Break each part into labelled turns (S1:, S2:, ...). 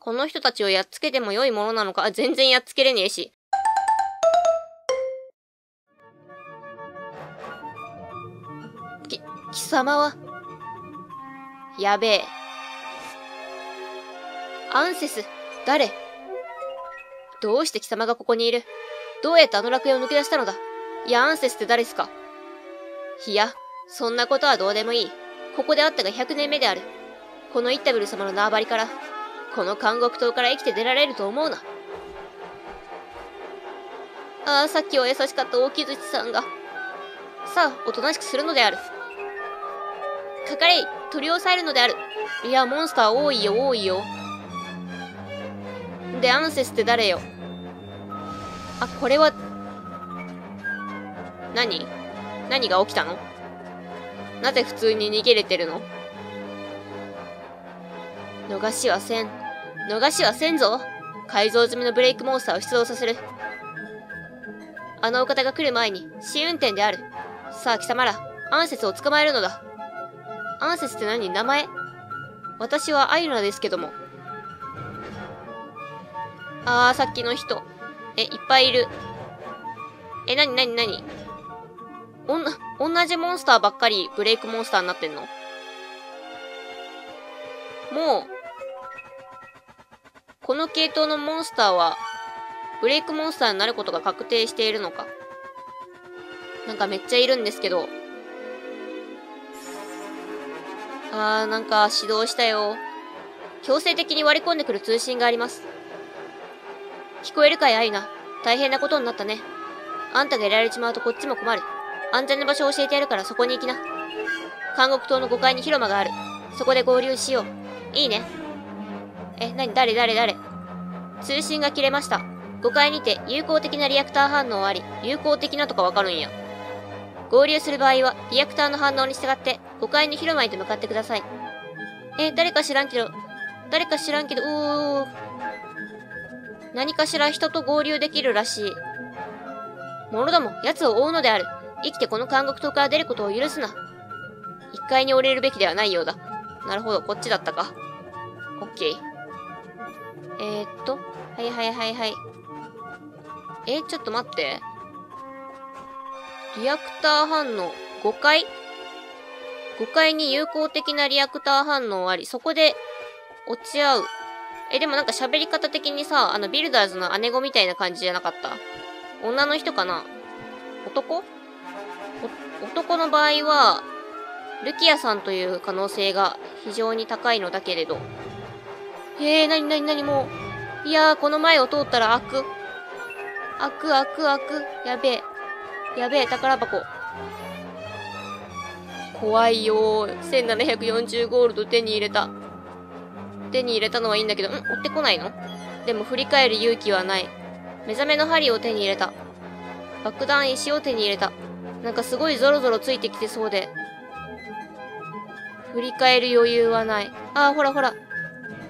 S1: この人たちをやっつけても良いものなのか、全然やっつけれねえし。き、貴様は、やべえ。アンセス、誰？どうして貴様がここにいる？どうやってあの楽園を抜け出したのだ？いや、アンセスって誰ですか？いや、そんなことはどうでもいい。ここで会ったが100年目である。このイッタブル様の縄張りから、この監獄島から生きて出られると思うな。ああ、さっきは優しかった大木槌さんが。さあ、おとなしくするのである。かかれい取り押さえるのである。いや、モンスター多いよ、多いよ。で、アンセスって誰よ？あ、これは、何？何が起きたの？なぜ普通に逃げれてるの？逃しはせん。逃しはせんぞ改造済みのブレイクモンスターを出動させる。あのお方が来る前に、試運転である。さあ貴様ら、アンセスを捕まえるのだ。アンセスって何？名前？私はアイルナですけども。あー、さっきの人。え、いっぱいいる。え、なになになにおんな、同じモンスターばっかりブレイクモンスターになってんの？もう、この系統のモンスターは、ブレイクモンスターになることが確定しているのか？なんかめっちゃいるんですけど。あー、なんか指導したよ。強制的に割り込んでくる通信があります。聞こえるかい、アイナ？大変なことになったね。あんたがやられちまうとこっちも困る。安全な場所を教えてやるからそこに行きな。監獄島の5階に広間がある。そこで合流しよう。いいね。え、なに誰誰誰？通信が切れました。5階にて有効的なリアクター反応あり、有効的なとかわかるんや。合流する場合は、リアクターの反応に従って5階に広間へと向かってください。え、誰か知らんけど、誰か知らんけど、うー。何かしら人と合流できるらしい。者ども、奴を追うのである。生きてこの監獄島から出ることを許すな。一階に降りるべきではないようだ。なるほど、こっちだったか。オッケー。えー、っと、はいはいはいはい。えちょっと待って。リアクター反応、5階 ?5 階に有効的なリアクター反応あり、そこで落ち合う。え、でもなんか喋り方的にさ、あの、ビルダーズの姉子みたいな感じじゃなかった？女の人かな？男？男の場合は、ルキアさんという可能性が非常に高いのだけれど。へえ、なになになにもう。いやー、この前を通ったら開く。開く開く開く。やべえ。やべえ、宝箱。怖いよー。1740ゴールド手に入れた。手に入れたのはいいんだけど、ん？追ってこないの？でも振り返る勇気はない。目覚めの針を手に入れた。爆弾石を手に入れた。なんかすごいゾロゾロついてきてそうで。振り返る余裕はない。ああ、ほらほら。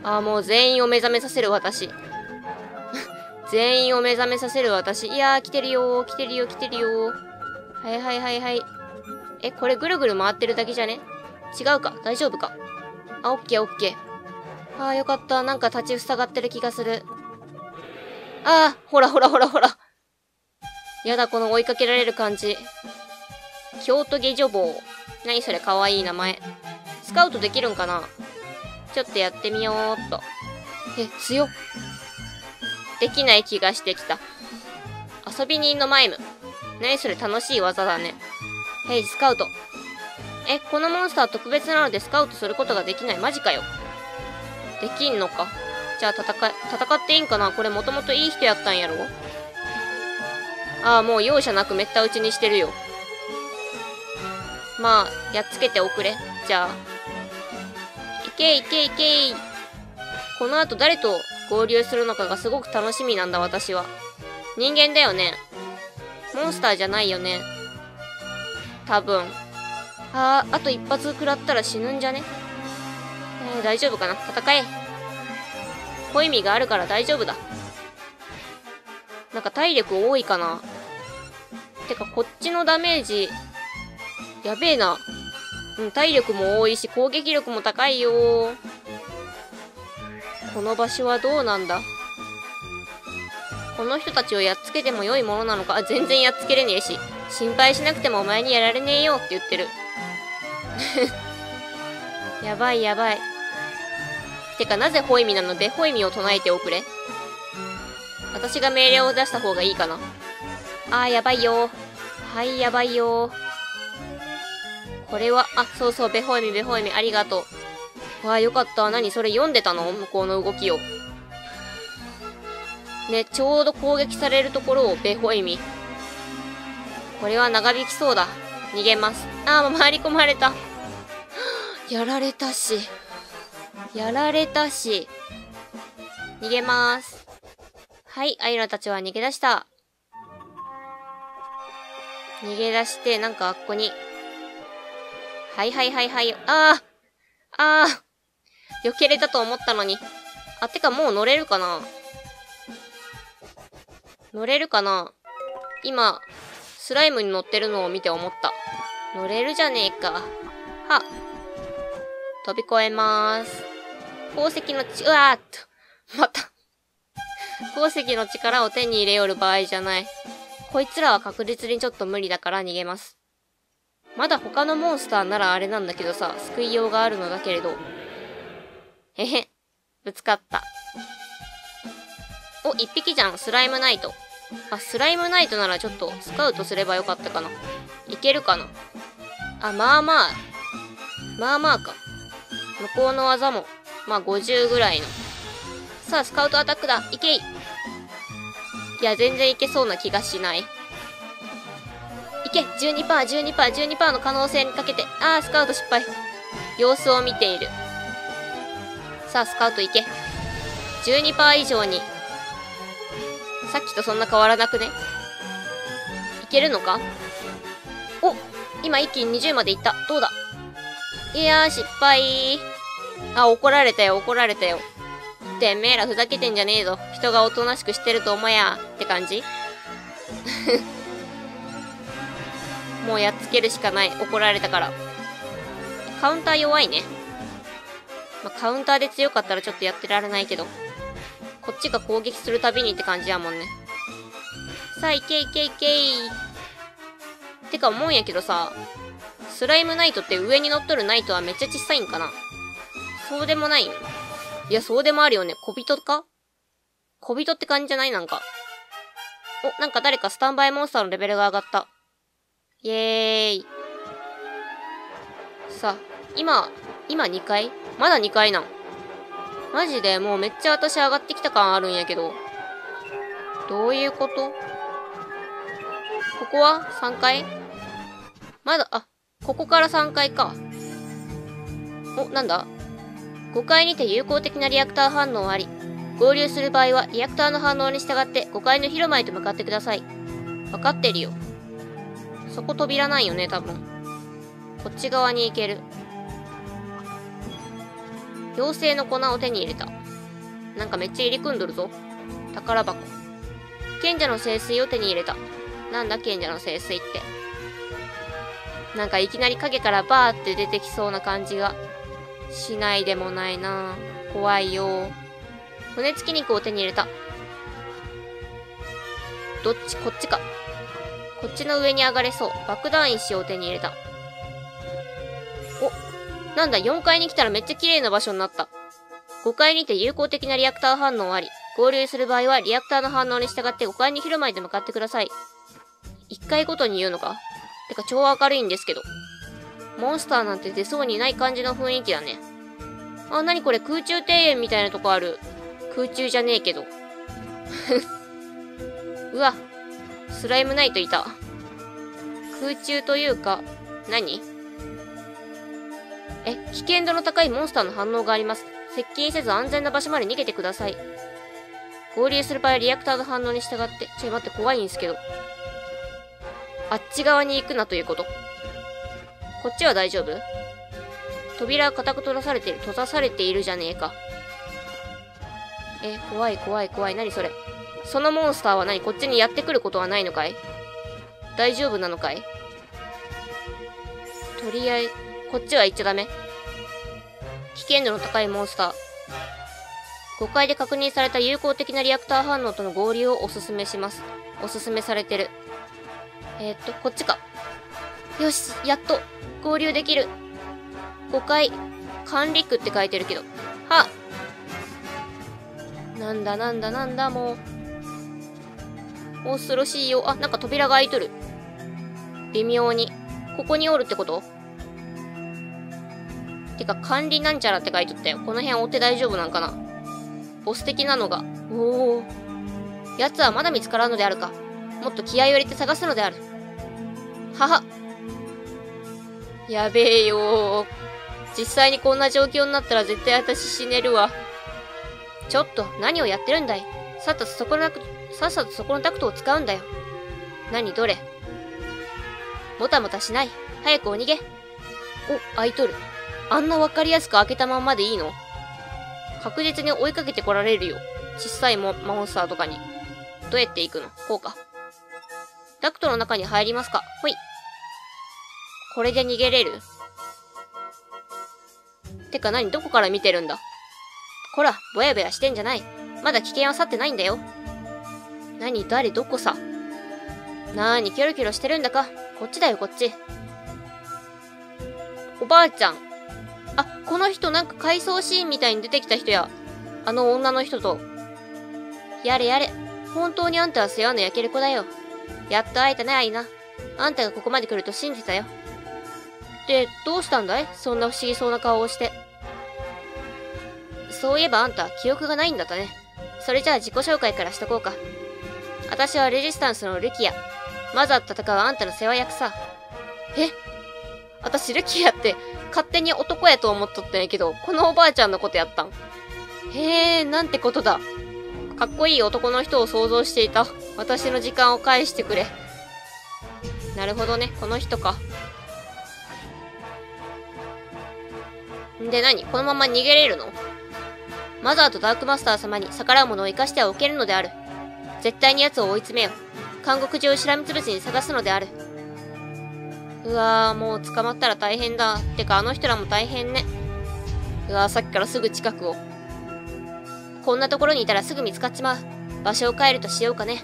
S1: ああ、もう全員を目覚めさせる私。全員を目覚めさせる私。いやー、来てるよー、来てるよ、来てるよー。はいはいはいはい。え、これぐるぐる回ってるだけじゃね？違うか大丈夫かあ、オッケーオッケー。ああ、よかった。なんか立ち塞がってる気がする。ああ、ほらほらほらほら。やだ、この追いかけられる感じ。京都下女房。何それ、かわいい名前。スカウトできるんかな？ちょっとやってみようっと。え、強っ。できない気がしてきた。遊び人のマイム。何それ楽しい技だね。ヘイ、スカウト。え、このモンスター特別なのでスカウトすることができないマジかよ。できんのか。じゃあ戦、戦っていいんかなこれもともといい人やったんやろああ、もう容赦なくめった打ちにしてるよ。まあ、やっつけておくれ。じゃあ。けいけいけい。この後誰と合流するのかがすごく楽しみなんだ、私は。人間だよね。モンスターじゃないよね。多分。ああ、あと一発食らったら死ぬんじゃね？えー、大丈夫かな？戦え。小意味があるから大丈夫だ。なんか体力多いかな？てか、こっちのダメージ、やべえな。うん、体力も多いし、攻撃力も高いよこの場所はどうなんだ？この人たちをやっつけても良いものなのか？全然やっつけれねえし。心配しなくてもお前にやられねえよって言ってる。やばいやばい。てかなぜホイミなの？でホイミを唱えておくれ。私が命令を出した方がいいかな。あーやばいよはいやばいよこれは、あ、そうそう、ベホイミ、ベホイミ、ありがとう。わあ、よかった。何？それ読んでたの？向こうの動きを。ね、ちょうど攻撃されるところをベホイミ。これは長引きそうだ。逃げます。ああ、回り込まれた。やられたし。やられたし。逃げまーす。はい、アイラたちは逃げ出した。逃げ出して、なんかあっこに。はいはいはいはい。ああああ避けれたと思ったのに。あ、てかもう乗れるかな？乗れるかな？今、スライムに乗ってるのを見て思った。乗れるじゃねえか。は。飛び越えまーす。宝石のち、うわーっと。また。宝石の力を手に入れよる場合じゃない。こいつらは確実にちょっと無理だから逃げます。まだ他のモンスターならあれなんだけどさ、救いようがあるのだけれど。へへ。ぶつかった。お、一匹じゃん。スライムナイト。あ、スライムナイトならちょっとスカウトすればよかったかな。いけるかな。あ、まあまあ。まあまあか。向こうの技も、まあ50ぐらいの。さあ、スカウトアタックだ。いけい。いや、全然いけそうな気がしない。いけ !12%、12%、12%の可能性にかけて。あー、スカウト失敗。様子を見ている。さあ、スカウトいけ。12%以上にさっきとそんな変わらなくね？いけるのか？お今一気に20までいった。どうだ？いやー、失敗。あ、怒られたよ、怒られたよ。てめえらふざけてんじゃねえぞ。人がおとなしくしてると思や。って感じ？もうやっつけるしかない。怒られたから。カウンター弱いね。まあ、カウンターで強かったらちょっとやってられないけど。こっちが攻撃するたびにって感じやもんね。さあ、いけいけいけい。てか思うんやけどさ、スライムナイトって上に乗っとるナイトはめっちゃ小さいんかなそうでもないいや、そうでもあるよね。小人か？小人って感じじゃない？なんか。お、なんか誰かスタンバイモンスターのレベルが上がった。イエーイ。さあ、今、今2階まだ2階なん。マジでもうめっちゃ私上がってきた感あるんやけど。どういうこと？ここは ?3 階まだ、あ、ここから3階か。お、なんだ ?5 階にて有効的なリアクター反応あり。合流する場合はリアクターの反応に従って5階の広間へと向かってください。わかってるよ。そこ扉ないよね、多分。こっち側に行ける。妖精の粉を手に入れた。なんかめっちゃ入り組んどるぞ。宝箱。賢者の聖水を手に入れた。なんだ賢者の聖水って。なんかいきなり影からバーって出てきそうな感じがしないでもないな怖いよ。骨付き肉を手に入れた。どっち？こっちか。こっちの上に上がれそう。爆弾石を手に入れた。おなんだ、4階に来たらめっちゃ綺麗な場所になった。5階にて有効的なリアクター反応あり、合流する場合はリアクターの反応に従って5階に広間へと向かってください。1階ごとに言うのか？てか超明るいんですけど。モンスターなんて出そうにない感じの雰囲気だね。あ、なにこれ？空中庭園みたいなとこある。空中じゃねえけど。うわ、スライムナイトいた。空中というか、何？え、危険度の高いモンスターの反応があります。接近せず安全な場所まで逃げてください。合流する場合はリアクターの反応に従って、ちょ、待って、怖いんですけど。あっち側に行くなということ。こっちは大丈夫？扉は固く閉ざされている、閉ざされているじゃねえか。え、怖い怖い怖い。何それ？そのモンスターは何？こっちにやってくることはないのかい？大丈夫なのかい？とりあえず、こっちは行っちゃダメ。危険度の高いモンスター。5階で確認された有効的なリアクター反応との合流をおすすめします。おすすめされてる。えー、っと、こっちか。よし、やっと、合流できる。5階、管理区って書いてるけど。はなんだなんだなんだ、もう。恐ろしいよ。あ、なんか扉が開いとる。微妙に。ここにおるってこと？てか、管理なんちゃらって書いとったよ。この辺追って大丈夫なんかな？ボス的なのが。おお。奴はまだ見つからんのであるか。もっと気合を入れて探すのである。はは。やべえよ実際にこんな状況になったら絶対私死ねるわ。ちょっと、何をやってるんだい？さっさとそこのさっさとそこのタクトを使うんだよ。何？どれ？もたもたしない。早くお逃げ。お、開いとる。あんなわかりやすく開けたまんまでいいの？確実に追いかけてこられるよ。小さいモモンスターとかに。どうやって行くの？こうか。ダクトの中に入りますか？ほい。これで逃げれる？てか何？どこから見てるんだ？こら、ぼやぼやしてんじゃない。まだ危険は去ってないんだよ。何誰どこさ？なーにキョロキョロしてるんだか？こっちだよこっち。おばあちゃん。あ、この人なんか回想シーンみたいに出てきた人や。あの女の人と。やれやれ。本当にあんたは世話の焼ける子だよ。やっと会えたね、アイナ。あんたがここまで来ると信じたよ。で、どうしたんだい？そんな不思議そうな顔をして。そういえばあんた、記憶がないんだったね。それじゃあ自己紹介からしとこうか。私はレジスタンスのルキア。マザーと戦うあんたの世話役さ。え？私ルキアって勝手に男やと思っとったんやけど、このおばあちゃんのことやったん。へえ、なんてことだ。かっこいい男の人を想像していた。私の時間を返してくれ。なるほどね、この人か。んで何？このまま逃げれるの？マザーとダークマスター様に逆らう者を生かしてはおけるのである。絶対に奴を追い詰めよ。監獄中をしらみつぶしに探すのである。うわー、もう捕まったら大変だ。てか、あの人らも大変ね。うわー、さっきからすぐ近くを。こんなところにいたらすぐ見つかっちまう。場所を変えるとしようかね。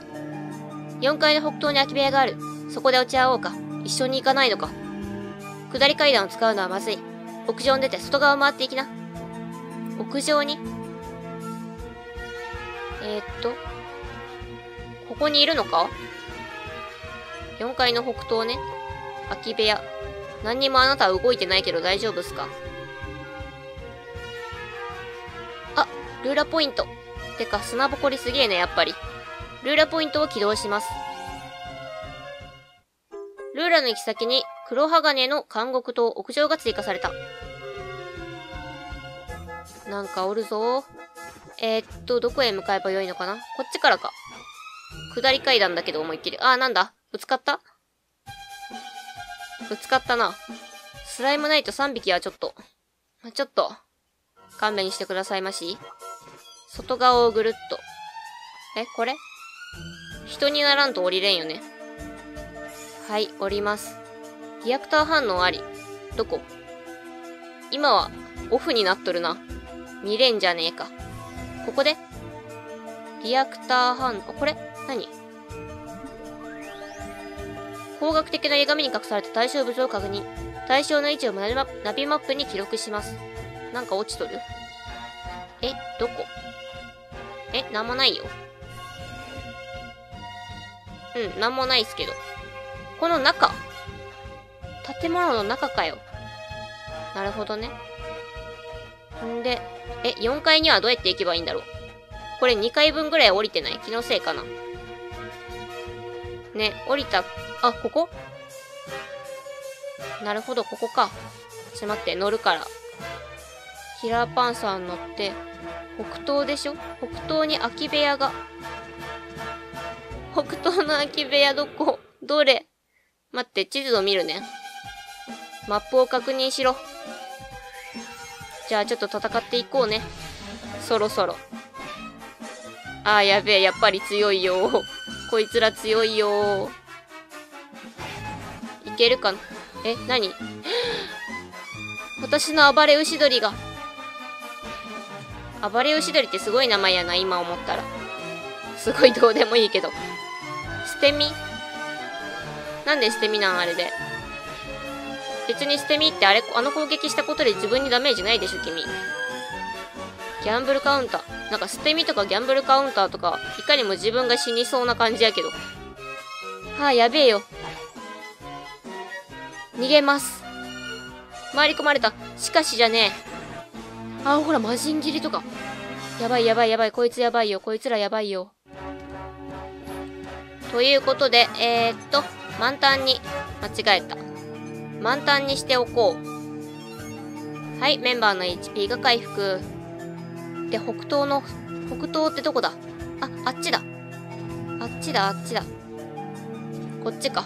S1: 4階の北東に空き部屋がある。そこで落ち合おうか。一緒に行かないのか。下り階段を使うのはまずい。屋上に出て外側を回っていきな。屋上に？えー、っと、ここにいるのか ?4 階の北東ね。空き部屋。何にもあなたは動いてないけど大丈夫っすか？あ、ルーラポイント。てか、砂ぼこりすげえね、やっぱり。ルーラポイントを起動します。ルーラの行き先に黒鋼の監獄と屋上が追加された。なんかおるぞえー、っと、どこへ向かえばよいのかな？こっちからか。下り階段だけど思いっきり。あー、なんだぶつかった？ぶつかったな。スライムナイト3匹はちょっと、まちょっと、勘弁してくださいまし。外側をぐるっと。え、これ？人にならんと降りれんよね。はい、降ります。リアクター反応あり。どこ？今は、オフになっとるな。見れんじゃねえか。ここで？リアクター反応、これ？何？工学的な歪みに隠された対象物を確認。対象の位置をナビマナビマップに記録します。なんか落ちとる？え、どこ？え、なんもないよ。うん、なんもないっすけど。この中？建物の中かよ。なるほどね。んで、え、4階にはどうやって行けばいいんだろうこれ2階分ぐらい降りてない気のせいかなね、降りた、あ、ここ？なるほど、ここか。ちょ待って、乗るから。キラーパンサー乗って、北東でしょ？北東に空き部屋が。北東の空き部屋どこ？どれ？待って、地図を見るね。マップを確認しろ。じゃあちょっと戦っていこうね。そろそろ。あーやべえ、やっぱり強いよこいつら強いよいけるかな？え、何？私の暴れ牛鳥が。暴れ牛鳥ってすごい名前やな、今思ったら。すごいどうでもいいけど。捨て身？なんで捨て身なんあれで？別に捨て身ってあれ、あの攻撃したことで自分にダメージないでしょ、君。ギャンブルカウンター。なんか捨て身とかギャンブルカウンターとか、いかにも自分が死にそうな感じやけど。はあ、やべえよ。逃げます。回り込まれた。しかしじゃねえ。あ、ほら、魔人斬りとか。やばいやばいやばい。こいつやばいよ。こいつらやばいよ。ということで、えー、っと、満タンに、間違えた。満タンにしておこう。はい、メンバーの HP が回復。で、北東の、北東ってどこだ？あ、あっちだ。あっちだ、あっちだ。こっちか。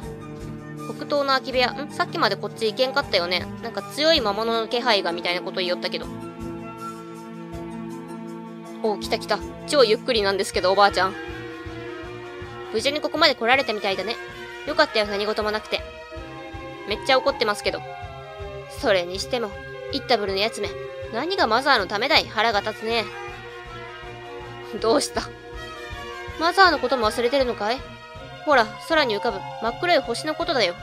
S1: 北東の空き部屋。ん？さっきまでこっち行けんかったよね。なんか強い魔物の気配がみたいなこと言おったけど。おう、来た来た。超ゆっくりなんですけど、おばあちゃん。無事にここまで来られたみたいだね。よかったよ、何事もなくて。めっちゃ怒ってますけど。それにしても、イッタブルのやつめ。何がマザーのためだい？腹が立つね。どうした？マザーのことも忘れてるのかい？ほら、空に浮かぶ真っ黒い星のことだよ。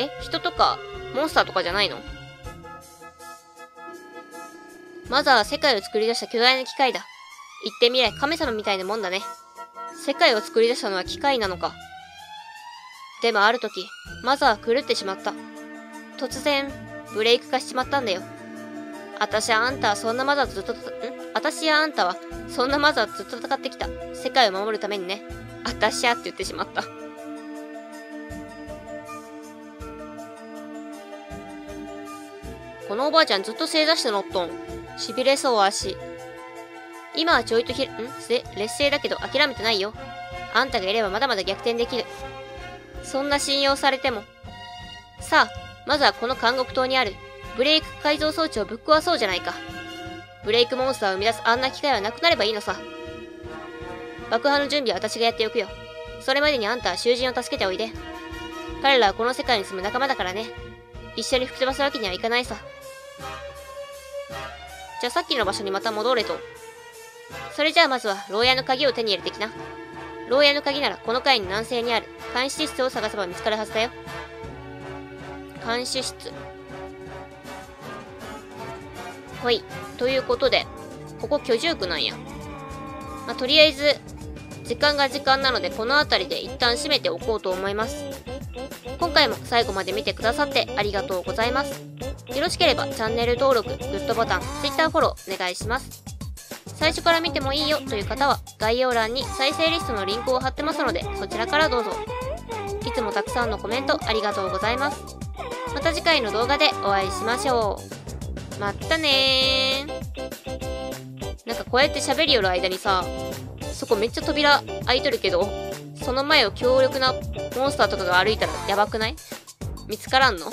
S1: え、人とか、モンスターとかじゃないの？マザーは世界を作り出した巨大な機械だ。言ってみれ、神様みたいなもんだね。世界を作り出したのは機械なのか。でもある時、マザーは狂ってしまった。突然、ブレイク化しちまったんだよ。あたしやあんたはそんなマザーずっと、んあたしやあんたは、そんなマザーずっと戦ってきた。世界を守るためにね。あたしやって言ってしまった。このおばあちゃんずっと正座して乗っとん。痺れそう足。今はちょいとひ、ん？せ、劣勢だけど諦めてないよ。あんたがいればまだまだ逆転できる。そんな信用されても。さあ、まずはこの監獄島にある、ブレイク改造装置をぶっ壊そうじゃないか。ブレイクモンスターを生み出すあんな機会はなくなればいいのさ。爆破の準備は私がやっておくよ。それまでにあんたは囚人を助けておいで。彼らはこの世界に住む仲間だからね。一緒に吹き飛ばすわけにはいかないさ。じゃあさっきの場所にまた戻れと。それじゃあまずは牢屋の鍵を手に入れてきな。牢屋の鍵ならこの階に南西にある監視室を探せば見つかるはずだよ。監視室。ほい。ということで、ここ居住区なんや。まあ、とりあえず、時間が時間なのでこの辺りで一旦閉めておこうと思います。今回も最後まで見てくださってありがとうございます。よろしければチャンネル登録、グッドボタン、Twitter フォローお願いします。最初から見てもいいよという方は概要欄に再生リストのリンクを貼ってますのでそちらからどうぞ。いつもたくさんのコメントありがとうございます。また次回の動画でお会いしましょう。まったねー。なんかこうやって喋りよる間にさ、そこめっちゃ扉開いとるけど、その前を強力なモンスターとかが歩いたらやばくない？見つからんの？